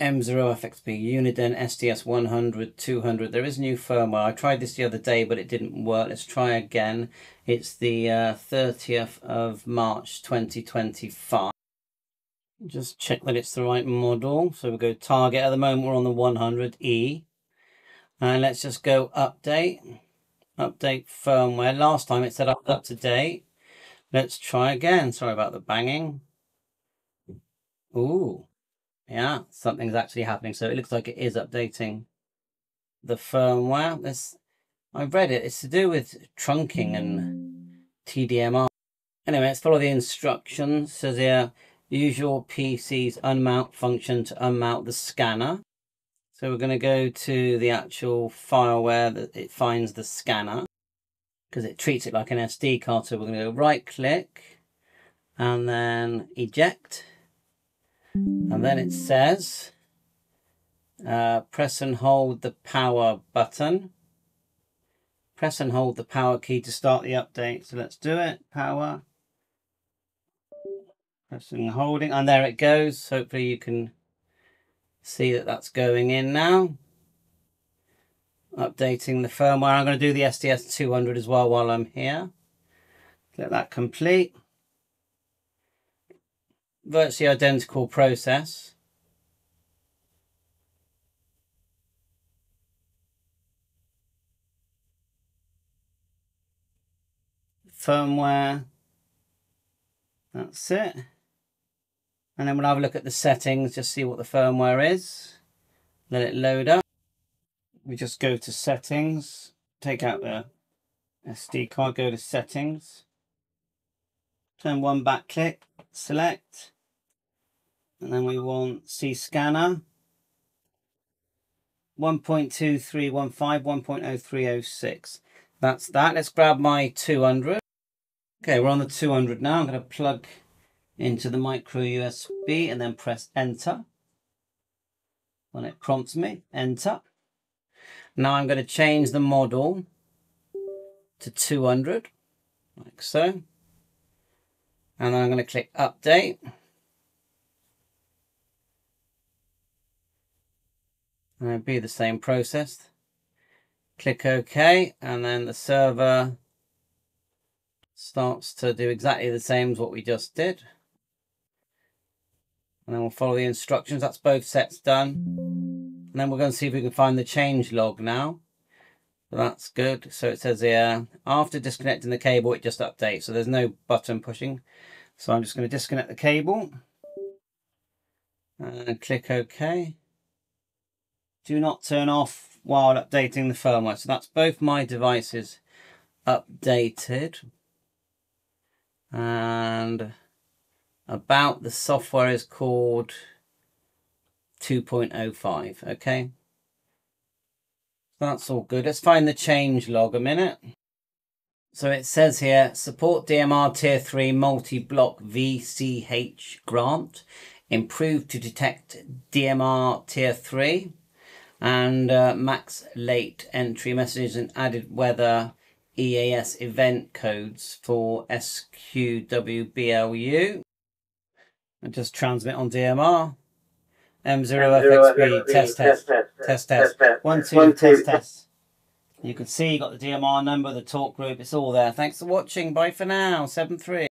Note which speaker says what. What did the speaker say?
Speaker 1: M0FXB Uniden SDS100, 200. There is new firmware. I tried this the other day, but it didn't work. Let's try again. It's the uh, 30th of March 2025. Just check that it's the right model. So we go target. At the moment, we're on the 100E. And let's just go update. Update firmware. Last time it said up, up to date. Let's try again. Sorry about the banging. Ooh. Yeah, something's actually happening. So it looks like it is updating the firmware. This I've read it. It's to do with trunking and TDMR. Anyway, let's follow the instructions. It says here, use your PC's unmount function to unmount the scanner. So we're going to go to the actual file where it finds the scanner because it treats it like an SD card. So we're going to go right click and then eject. And then it says, uh, press and hold the power button. Press and hold the power key to start the update. So let's do it. Power. Pressing and holding. And there it goes. Hopefully you can see that that's going in now. Updating the firmware. I'm going to do the SDS 200 as well while I'm here. Let that complete virtually identical process. Firmware, that's it. And then we'll have a look at the settings, just see what the firmware is. Let it load up. We just go to settings, take out the SD card, go to settings. Turn one back click, select, and then we want C scanner 1.2315, 1.0306. That's that. Let's grab my 200. Okay, we're on the 200 now. I'm going to plug into the micro USB and then press enter. When it prompts me, enter. Now I'm going to change the model to 200, like so. And I'm going to click update. and it'll be the same process. Click OK, and then the server starts to do exactly the same as what we just did. And then we'll follow the instructions. That's both sets done. And then we're going to see if we can find the change log now. That's good. So it says here, after disconnecting the cable, it just updates. So there's no button pushing. So I'm just going to disconnect the cable and click OK do not turn off while updating the firmware. So that's both my devices updated. And about the software is called 2.05, okay? That's all good. Let's find the change log a minute. So it says here, support DMR Tier 3 multi-block VCH grant, improved to detect DMR Tier 3 and uh, max late entry messages and added weather EAS event codes for SQWBLU. And just transmit on DMR. M0FXB, test, test, test, test, one, two, test, test. You can see you got the DMR number, the talk group, it's all there. Thanks for watching. Bye for now. 7 3.